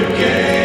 game.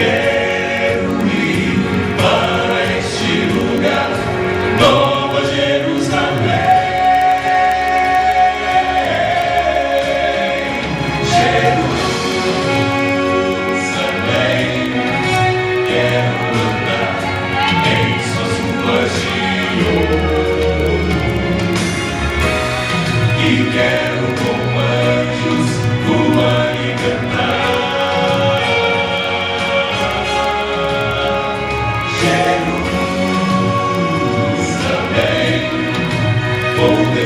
yeah.